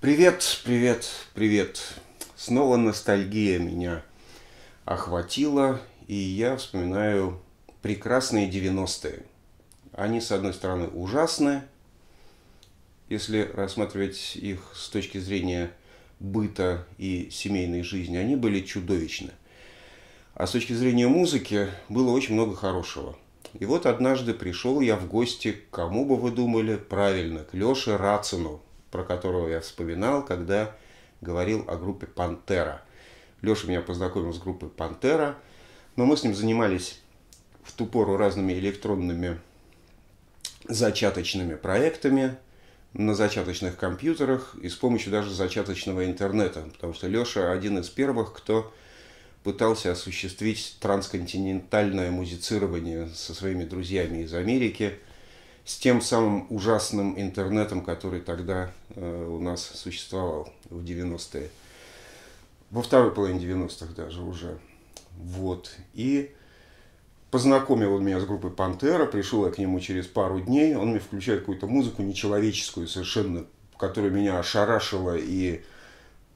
Привет, привет, привет. Снова ностальгия меня охватила, и я вспоминаю прекрасные 90-е. Они, с одной стороны, ужасны, если рассматривать их с точки зрения быта и семейной жизни, они были чудовищны. А с точки зрения музыки было очень много хорошего. И вот однажды пришел я в гости к кому бы вы думали, правильно, к Леше Рацину, про которого я вспоминал, когда говорил о группе «Пантера». Леша меня познакомил с группой «Пантера», но мы с ним занимались в ту пору разными электронными зачаточными проектами на зачаточных компьютерах и с помощью даже зачаточного интернета, потому что Леша один из первых, кто пытался осуществить трансконтинентальное музицирование со своими друзьями из Америки – с тем самым ужасным интернетом, который тогда э, у нас существовал в 90-е. Во второй половине 90-х даже уже. Вот. И познакомил он меня с группой Пантера, пришел я к нему через пару дней, он мне включает какую-то музыку нечеловеческую совершенно, которая меня ошарашила и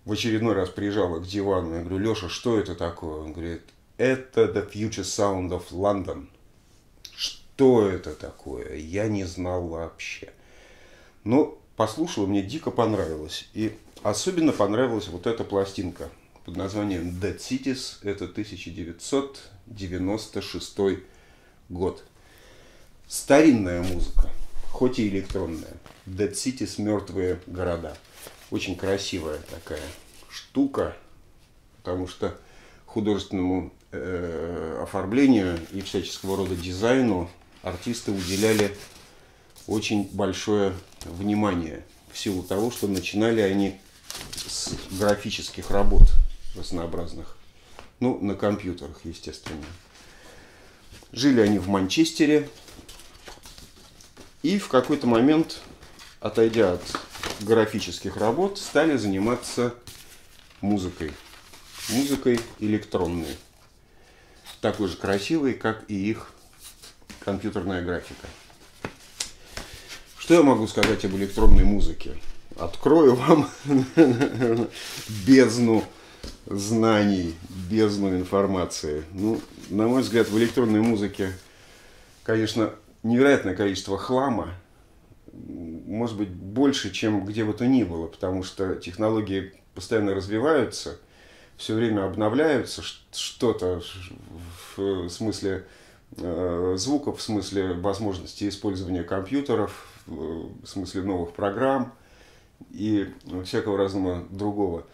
в очередной раз приезжала к дивану. Я говорю, Леша, что это такое? Он говорит, это The Future Sound of London что это такое, я не знал вообще. Но послушал, мне дико понравилось. И особенно понравилась вот эта пластинка под названием Dead Cities. Это 1996 год. Старинная музыка, хоть и электронная. Dead Cities – мертвые города. Очень красивая такая штука, потому что художественному э, оформлению и всяческого рода дизайну артисты уделяли очень большое внимание в силу того, что начинали они с графических работ разнообразных. Ну, на компьютерах, естественно. Жили они в Манчестере. И в какой-то момент, отойдя от графических работ, стали заниматься музыкой. Музыкой электронной. Такой же красивой, как и их компьютерная графика. Что я могу сказать об электронной музыке? Открою вам бездну знаний, бездну информации. Ну, на мой взгляд, в электронной музыке, конечно, невероятное количество хлама, может быть, больше, чем где бы то ни было, потому что технологии постоянно развиваются, все время обновляются, что-то в смысле звуков, в смысле возможности использования компьютеров, в смысле новых программ и всякого разного другого.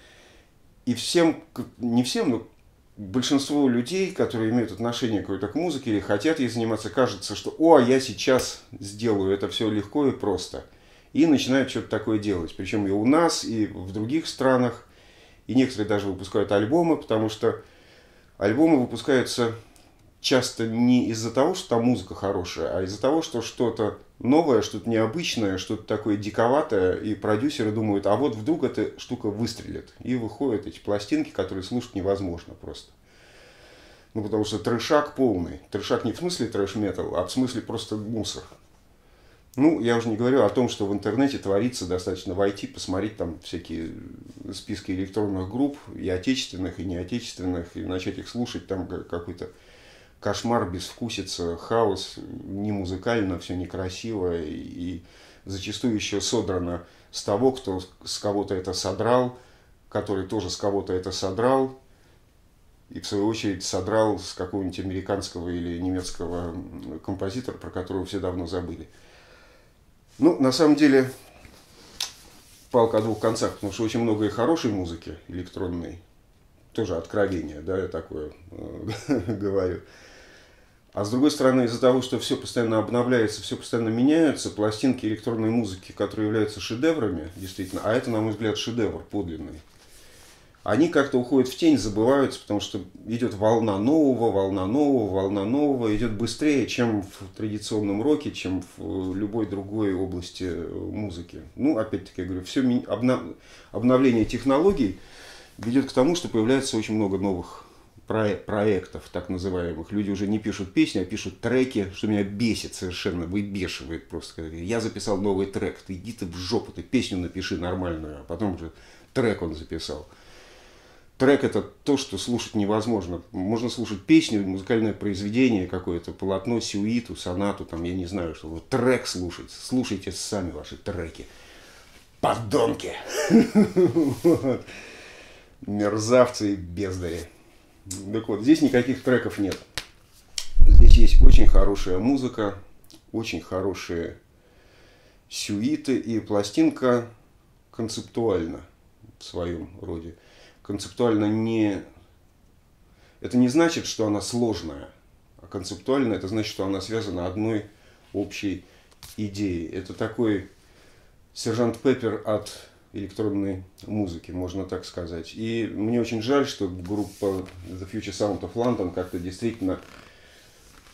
И всем, не всем, но большинству людей, которые имеют отношение какое-то к музыке или хотят ей заниматься, кажется, что «О, я сейчас сделаю это все легко и просто». И начинают что-то такое делать. Причем и у нас, и в других странах. И некоторые даже выпускают альбомы, потому что альбомы выпускаются часто не из-за того, что там музыка хорошая, а из-за того, что что-то новое, что-то необычное, что-то такое диковатое, и продюсеры думают, а вот вдруг эта штука выстрелит. И выходят эти пластинки, которые слушать невозможно просто. Ну, потому что трешак полный. Трешак не в смысле трэш-метал, а в смысле просто мусор. Ну, я уже не говорю о том, что в интернете творится, достаточно войти, посмотреть там всякие списки электронных групп, и отечественных, и неотечественных, и начать их слушать, там какой-то кошмар, безвкусица, хаос, не музыкально, все некрасиво и зачастую еще содрано с того, кто с кого-то это содрал, который тоже с кого-то это содрал, и в свою очередь содрал с какого-нибудь американского или немецкого композитора, про которого все давно забыли. Ну, на самом деле, палка о двух концах, потому что очень много и хорошей музыки электронной, тоже откровение, да, я такое э, говорю. А с другой стороны, из-за того, что все постоянно обновляется, все постоянно меняется, пластинки электронной музыки, которые являются шедеврами, действительно, а это, на мой взгляд, шедевр подлинный, они как-то уходят в тень, забываются, потому что идет волна нового, волна нового, волна нового, идет быстрее, чем в традиционном роке, чем в любой другой области музыки. Ну, опять-таки, я говорю, все обновление технологий ведет к тому, что появляется очень много новых проектов, так называемых. Люди уже не пишут песни, а пишут треки, что меня бесит совершенно, выбешивает просто. Я записал новый трек, ты иди ты в жопу, ты песню напиши нормальную, а потом уже трек он записал. Трек это то, что слушать невозможно. Можно слушать песню, музыкальное произведение какое-то, полотно, сюиту, сонату, там, я не знаю, что. Вот трек слушать. Слушайте сами ваши треки. Подонки! Мерзавцы и бездари. Так вот, здесь никаких треков нет. Здесь есть очень хорошая музыка, очень хорошие сюиты и пластинка концептуальна в своем роде. Концептуально не... Это не значит, что она сложная, а концептуально это значит, что она связана одной общей идеей. Это такой сержант Пеппер от электронной музыки, можно так сказать. И мне очень жаль, что группа The Future Sound of London как-то действительно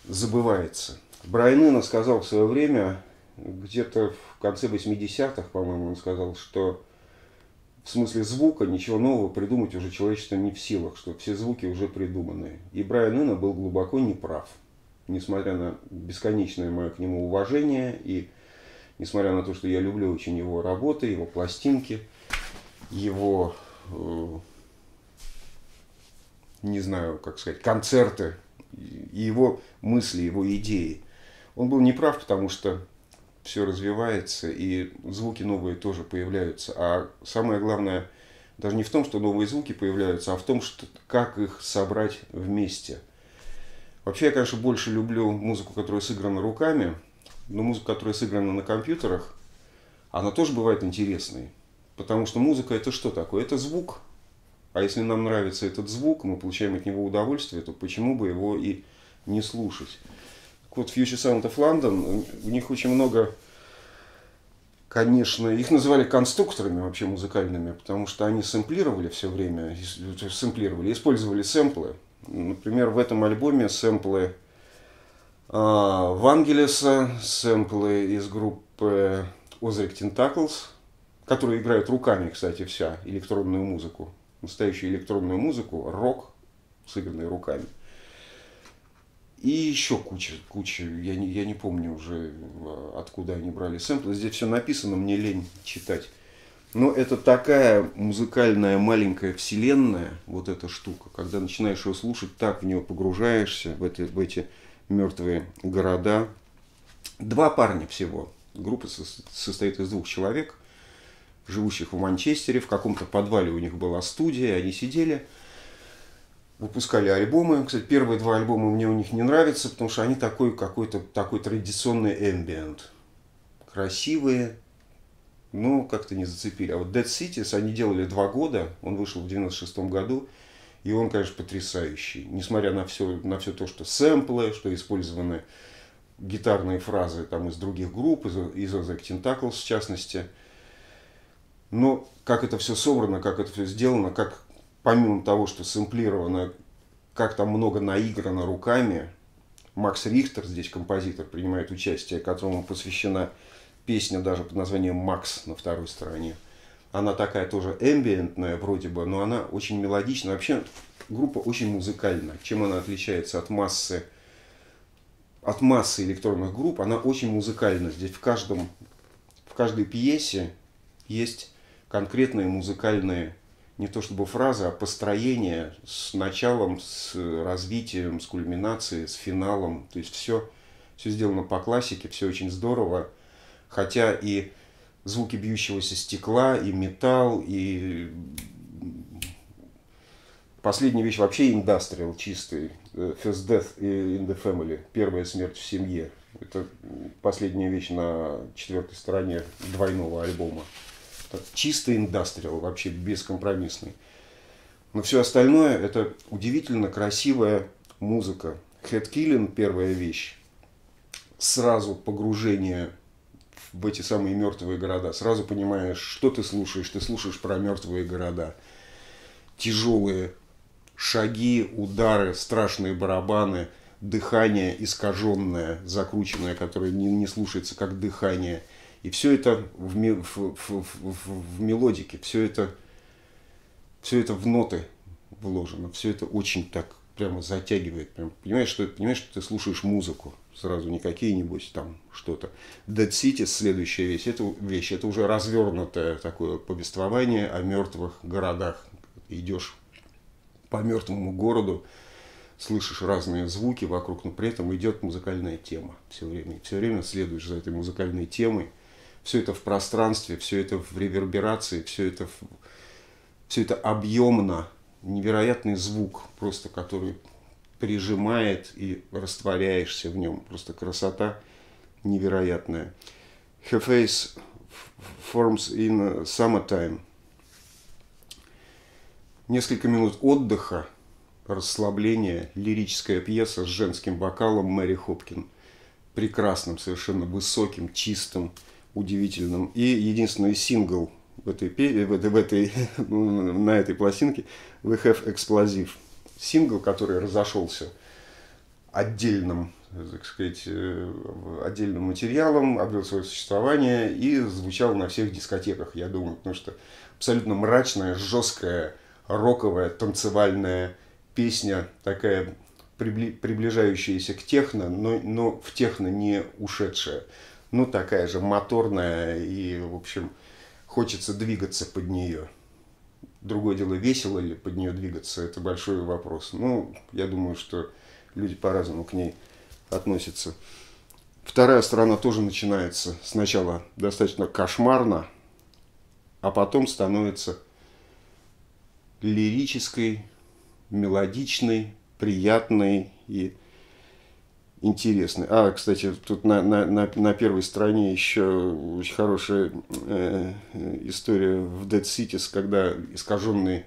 забывается. Брайан Инна сказал в свое время, где-то в конце 80-х, по-моему, он сказал, что в смысле звука ничего нового придумать уже человечество не в силах, что все звуки уже придуманы. И Брайан Инна был глубоко неправ, несмотря на бесконечное мое к нему уважение и несмотря на то, что я люблю очень его работы, его пластинки, его, э, не знаю, как сказать, концерты, его мысли, его идеи. Он был неправ, потому что все развивается, и звуки новые тоже появляются. А самое главное, даже не в том, что новые звуки появляются, а в том, что, как их собрать вместе. Вообще, я, конечно, больше люблю музыку, которая сыграна руками, но музыка, которая сыграна на компьютерах, она тоже бывает интересной. Потому что музыка это что такое? Это звук. А если нам нравится этот звук, мы получаем от него удовольствие, то почему бы его и не слушать? Так вот, Future Sound of London, у них очень много, конечно, их называли конструкторами вообще музыкальными, потому что они сэмплировали все время, сэмплировали, использовали сэмплы. Например, в этом альбоме сэмплы а, Вангелеса, сэмплы из группы Ozric Tentacles, которые играют руками, кстати, вся электронную музыку, настоящую электронную музыку, рок, сыгранный руками. И еще куча, куча, я не, я не помню уже, а, откуда они брали сэмплы. Здесь все написано, мне лень читать. Но это такая музыкальная маленькая вселенная, вот эта штука, когда начинаешь ее слушать, так в нее погружаешься, в эти, в эти мертвые города. Два парня всего. Группа состоит из двух человек, живущих в Манчестере. В каком-то подвале у них была студия, они сидели, выпускали альбомы. Кстати, первые два альбома мне у них не нравятся, потому что они такой какой-то такой традиционный эмбиент. Красивые, но как-то не зацепили. А вот Dead Cities они делали два года, он вышел в 96 году. И он, конечно, потрясающий. Несмотря на все, на все то, что сэмплы, что использованы гитарные фразы там, из других групп, из, из The Tentacles в частности. Но как это все собрано, как это все сделано, как помимо того, что сэмплировано, как там много наиграно руками, Макс Рихтер, здесь композитор, принимает участие, которому посвящена песня даже под названием «Макс» на второй стороне. Она такая тоже эмбиентная вроде бы, но она очень мелодичная. Вообще группа очень музыкальная. Чем она отличается от массы, от массы электронных групп? Она очень музыкальна. Здесь в, каждом, в каждой пьесе есть конкретные музыкальные не то чтобы фразы, а построение с началом, с развитием, с кульминацией, с финалом. То есть все, все сделано по классике, все очень здорово. Хотя и звуки бьющегося стекла, и металл, и последняя вещь вообще индастриал чистый. Э, First Death in the Family. Первая смерть в семье. Это последняя вещь на четвертой стороне двойного альбома. Это чистый индастриал, вообще бескомпромиссный. Но все остальное это удивительно красивая музыка. Head Killing первая вещь. Сразу погружение в эти самые мертвые города. Сразу понимаешь, что ты слушаешь. Ты слушаешь про мертвые города. Тяжелые шаги, удары, страшные барабаны, дыхание искаженное, закрученное, которое не, не слушается как дыхание. И все это в, в, в, в, в мелодике, все это, все это в ноты вложено, все это очень так прямо затягивает. Прям, понимаешь, что, понимаешь, что ты слушаешь музыку. Сразу не какие-нибудь там что-то. Dead City, следующая вещь, это, вещь, это уже развернутое такое повествование о мертвых городах. Идешь по мертвому городу, слышишь разные звуки вокруг, но при этом идет музыкальная тема все время. Все время следуешь за этой музыкальной темой. Все это в пространстве, все это в реверберации, все это, в, все это объемно, невероятный звук, просто который прижимает и растворяешься в нем. Просто красота невероятная. Her face forms in summertime. Несколько минут отдыха, расслабления, лирическая пьеса с женским вокалом Мэри Хопкин. Прекрасным, совершенно высоким, чистым, удивительным. И единственный сингл в этой, в этой, в этой, на этой пластинке We Have Explosive. Сингл, который разошелся отдельным, так сказать, э, отдельным материалом, обрел свое существование и звучал на всех дискотеках, я думаю, потому что абсолютно мрачная, жесткая, роковая, танцевальная песня, такая приближающаяся к техно, но, но в техно не ушедшая. Ну, такая же моторная и, в общем, хочется двигаться под нее. Другое дело, весело ли под нее двигаться, это большой вопрос. Ну, я думаю, что люди по-разному к ней относятся. Вторая сторона тоже начинается сначала достаточно кошмарно, а потом становится лирической, мелодичной, приятной и интересный. А, кстати, тут на, на, на, на первой стороне еще очень хорошая э, история в Dead Cities, когда искаженные...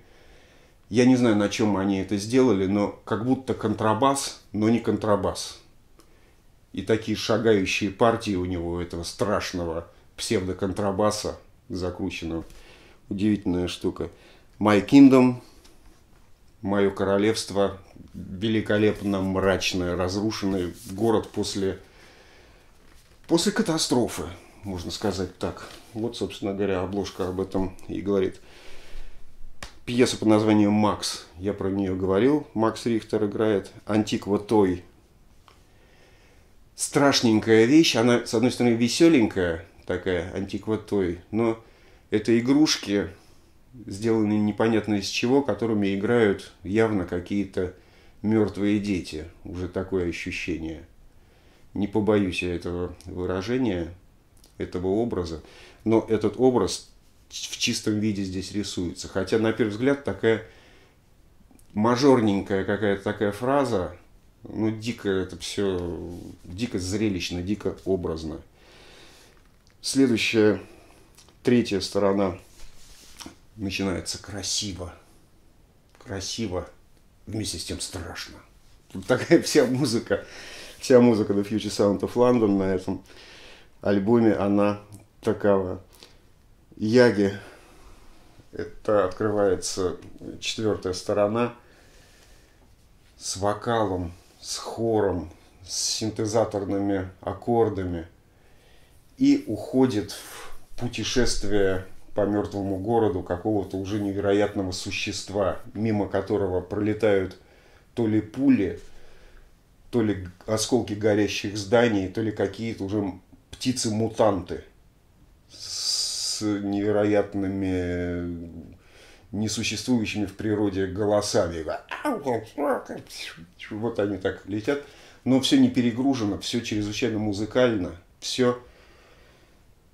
Я не знаю, на чем они это сделали, но как будто контрабас, но не контрабас. И такие шагающие партии у него, этого страшного псевдоконтрабаса закрученного. Удивительная штука. My Kingdom – мое королевство, великолепно мрачное, разрушенный город после, после катастрофы, можно сказать так. Вот, собственно говоря, обложка об этом и говорит. Пьеса под названием «Макс». Я про нее говорил. Макс Рихтер играет. Антиква Той. Страшненькая вещь. Она, с одной стороны, веселенькая такая, Антиква Той. Но это игрушки, сделаны непонятно из чего, которыми играют явно какие-то мертвые дети. Уже такое ощущение. Не побоюсь я этого выражения, этого образа. Но этот образ в чистом виде здесь рисуется. Хотя, на первый взгляд, такая мажорненькая какая-то такая фраза, ну, дико это все, дико зрелищно, дико образно. Следующая, третья сторона – начинается красиво. Красиво, вместе с тем страшно. Тут такая вся музыка, вся музыка The Future Sound of London на этом альбоме, она такова. Яги, это открывается четвертая сторона с вокалом, с хором, с синтезаторными аккордами и уходит в путешествие по мертвому городу какого-то уже невероятного существа, мимо которого пролетают то ли пули, то ли осколки горящих зданий, то ли какие-то уже птицы-мутанты с невероятными несуществующими в природе голосами. Вот они так летят. Но все не перегружено, все чрезвычайно музыкально, все,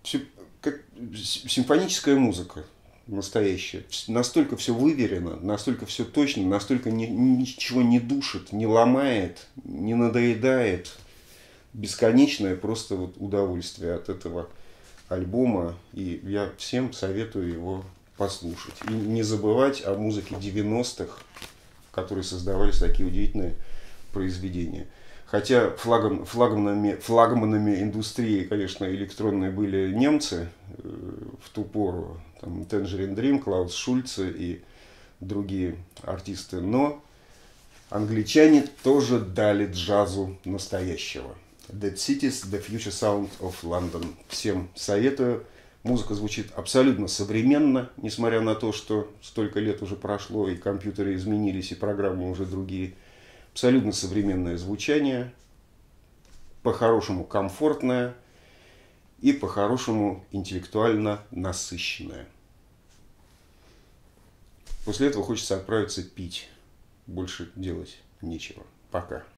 все как симфоническая музыка настоящая. Настолько все выверено, настолько все точно, настолько ни, ничего не душит, не ломает, не надоедает. Бесконечное просто вот удовольствие от этого альбома. И я всем советую его послушать. И не забывать о музыке 90-х, в которой создавались такие удивительные произведения. Хотя флагом, флагманами, флагманами индустрии, конечно, электронные были немцы э, в ту пору. Там Tangerine Dream, Клаус Шульце и другие артисты. Но англичане тоже дали джазу настоящего. Dead Cities, The Future Sound of London. Всем советую. Музыка звучит абсолютно современно, несмотря на то, что столько лет уже прошло, и компьютеры изменились, и программы уже другие – абсолютно современное звучание, по-хорошему комфортное и по-хорошему интеллектуально насыщенное. После этого хочется отправиться пить. Больше делать нечего. Пока.